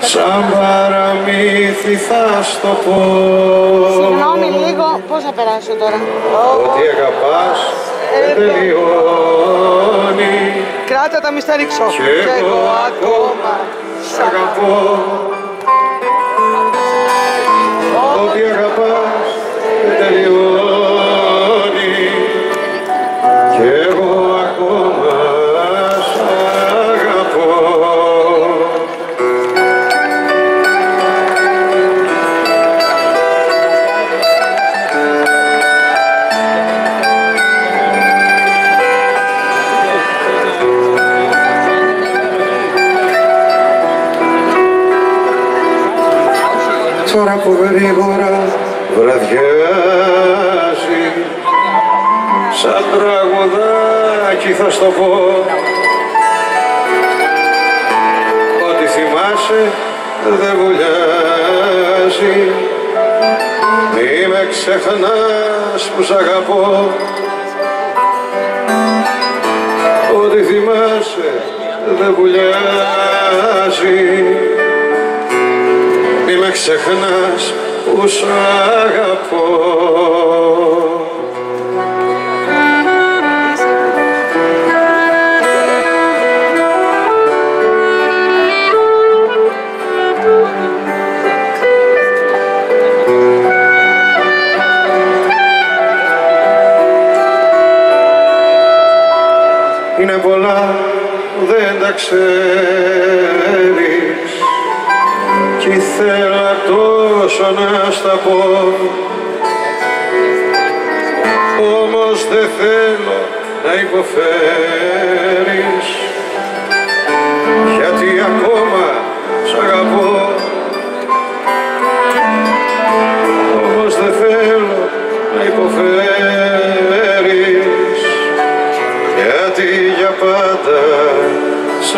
Σαν παραμύθι θα στο πω Συγγνώμη λίγο, πώς θα περάσω τώρα; Ότι αγαπάς δεν τελειώνει Κράτα τα μη στα ρίξω. Κι εγώ ακόμα σ' αγαπώ Τώρα που γρήγορα βραδιάζει. Σαν τραγουδάκι θα στο πω. Ό,τι θυμάσαι δεν βουλιάζει. Μη με ξεχνάς που σ' αγαπώ. Ό,τι θυμάσαι δεν βουλιάζει μη με ξεχνάς που σ' αγαπώ. Είναι πολλά που δεν τα ξέρεις. Κι ήθελα τόσο να στα πω όμως δεν θέλω να υποφέρεις γιατί ακόμα σ' αγαπώ. Όμως δεν θέλω να υποφέρεις γιατί για πάντα σ'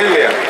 brasileiro.